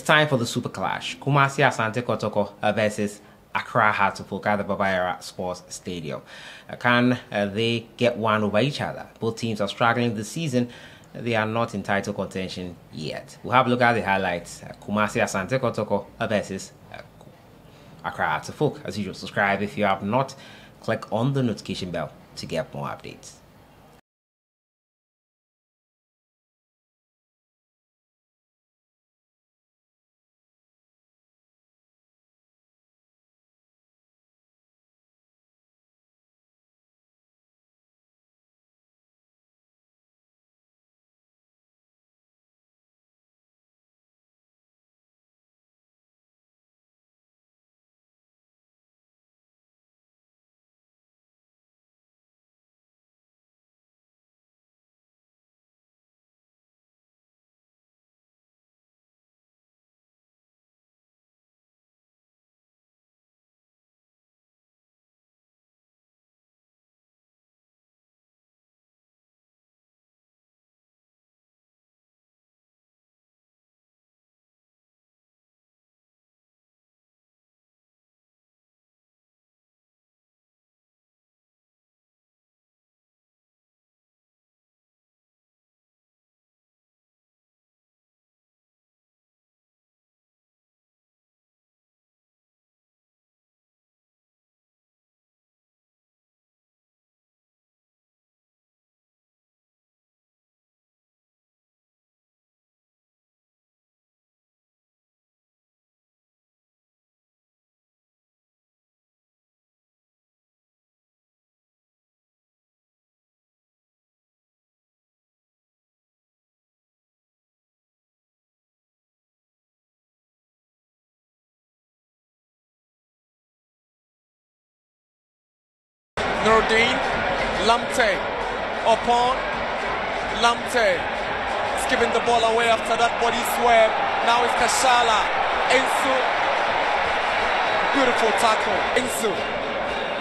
It's time for the Super Clash. Kumasi Asante Kotoko versus Accra at the Baba Yara Sports Stadium. Uh, can uh, they get one over each other? Both teams are struggling this season. They are not in title contention yet. We'll have a look at the highlights. Uh, Kumasi Asante Kotoko versus uh, Accra Hearts As usual, subscribe if you have not. Click on the notification bell to get more updates. Nordin, Lamptey, Oppong Lamptey. He's giving the ball away after that body swerve. Now it's Kashala. Ensu. Beautiful tackle. Ensu.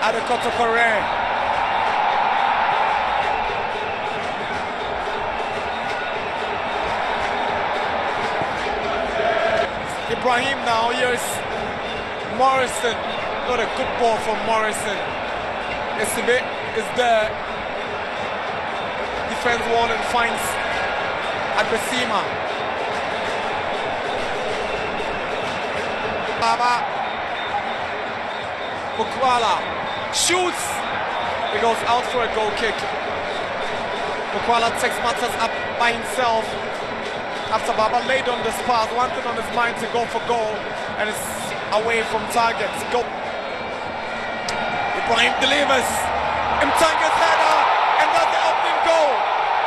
Adekoto Correa. Ibrahim now, here's Morrison. Not a good ball from Morrison. Esibe is there. Defends one and finds Adbesima. Baba Mukwala shoots. He goes out for a goal kick. Mukwala takes matters up by himself after Baba laid on the spot, wanted on his mind to go for goal, and it's away from target. Go. Ibrahim delivers. Mtange's header, and that's the opening goal.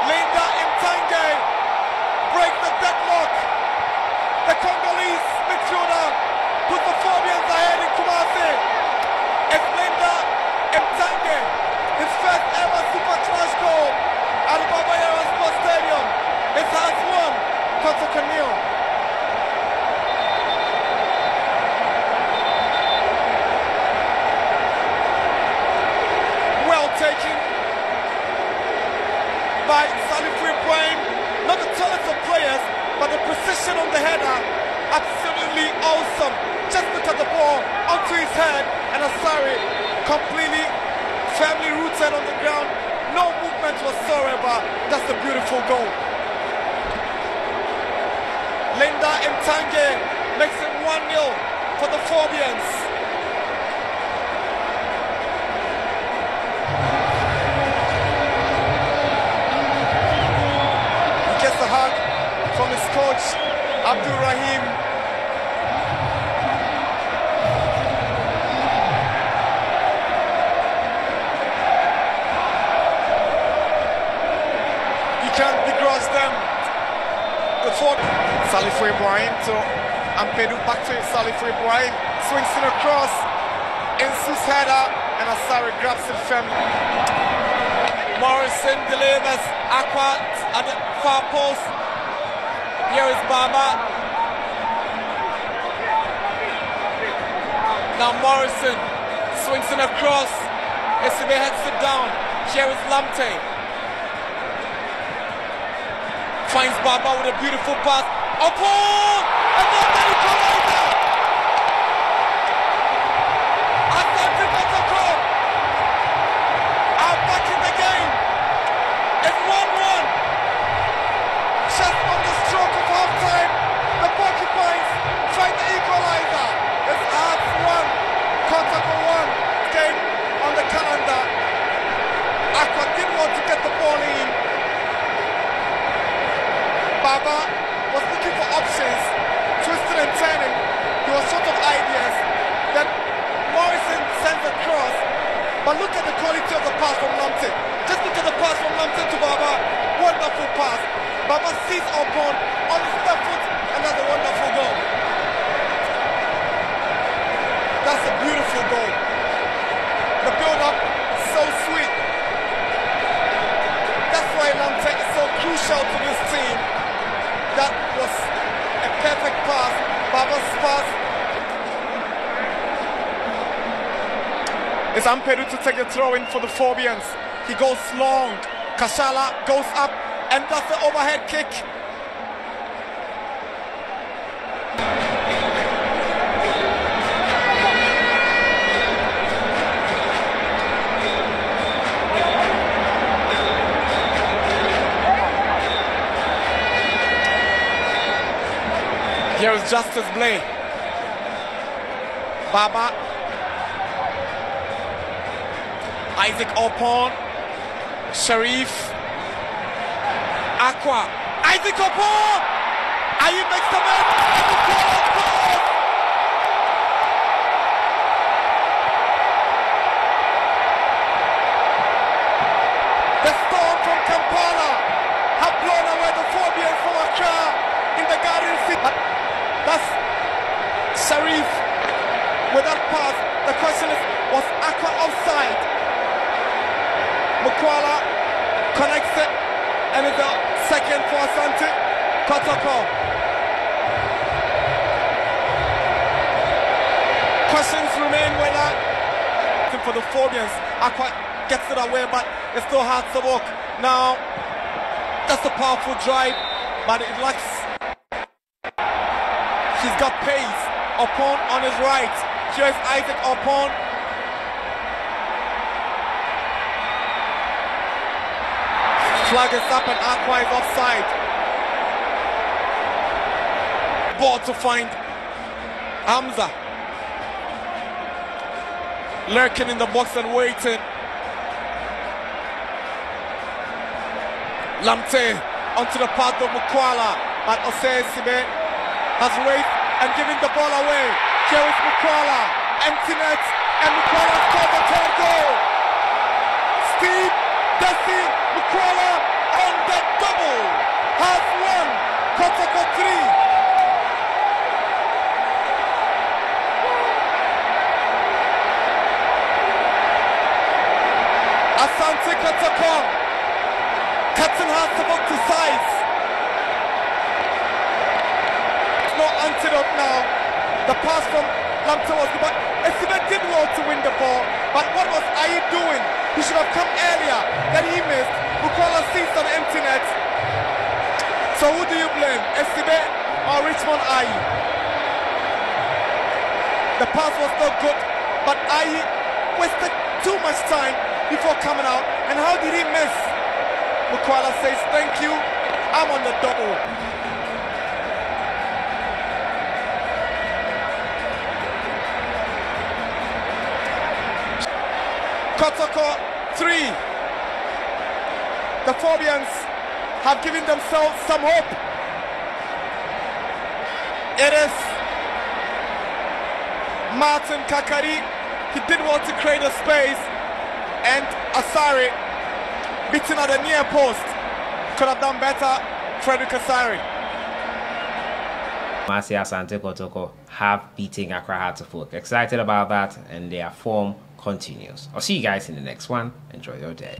Linda Mtange break the deadlock. The Congolese midfielder puts the Phobians ahead in Kumasi. It's Linda Imtange, his first ever Super Clash goal at the Baba Yara Sports Stadium. It has won Koto Camille. taken by Salifu Ibrahim. Not the tallest of players, but the precision on the header, absolutely awesome. Just look at the ball onto his head, and Asare completely firmly rooted on the ground. No movement whatsoever. That's a beautiful goal. Linda Mtange makes it 1-0 for the Phobians. coach Abdul Rahim. He can't begrudge them. The fourth, Salifu Ibrahim to Ampedu back to Salifu Ibrahim. Swings it across. Insus header and Asare grabs it firmly. Morrison delivers. Aqua at the far post. Here is Baba. Now Morrison swings in across. Esibe heads it down. Here is Lamptey. Finds Baba with a beautiful pass. Oppong! And then the equalizer! Asante Kotoko are back in the game. It's 1-1. Just on the stroke of halftime, the Porcupines find the equalizer. It's Hearts 1, Kotoko 1. Game on the calendar. Aqua didn't want to get the ball in. Baba was looking for options, twisting and turning. He was short of ideas. Then Morrison sends a cross. But look at the quality of the pass from Lamptey. Just look at the pass from Lamptey to Baba. Wonderful pass. Baba sees Oppong on his left foot, and that's a wonderful goal. That's a beautiful goal. The build-up, so sweet. That's why Lamptey is so crucial to this team. That was a perfect pass. Baba's pass It's Amperu to take the throw in for the Phobians. He goes long. Kashala goes up and does the overhead kick. Here is Justice Blay. Baba Isaac Oppong, Sharif, Aqua, Isaac Oppong! Ayub makes the man, and the goal goes! The storm from Kampala have blown away the Phobians from Accra in the Garden City. But that's Sharif with that pass. The question is, was Aqua offside? Mukwala connects it and it's a second for Asante Kotoko. Questions remain whether for the Phobians. Aqua gets it away, but it's still hard to walk. Now, that's a powerful drive, but it lacks. He's got pace. Oppong on his right. Here's Isaac Oppong. Flag is up and Aqua is offside. Ball to find Hamza. Lurking in the box and waiting. Lamptey onto the path of Mukwala. But Osei Sibe has raced and given the ball away. Is Mukwala. Empty net. And Mukwala scores the third goal. Steve Desi Mukwala has won Kotoko 3. Asante Kotoko Captain has to look to size. No antidote now. The pass from Lamptey was but Esibe did well to win the ball. But what was Ayi doing? He should have come earlier. Then he missed. Mukwala sees an empty net. So who do you blame? Esibe or Richmond Ayi? The pass was not good, but Ayi wasted too much time before coming out. And how did he miss? Mukwala says, thank you, I'm on the double. Kotoko, three. The Phobians have given themselves some hope. It is Martin Karikari. He did want to create a space and Asare beaten at the near post. Could have done better. Frederick Asare. Kumasi Asante Kotoko have beaten Accra Hearts of Oak. Excited about that, and their form continues. I'll see you guys in the next one. Enjoy your day.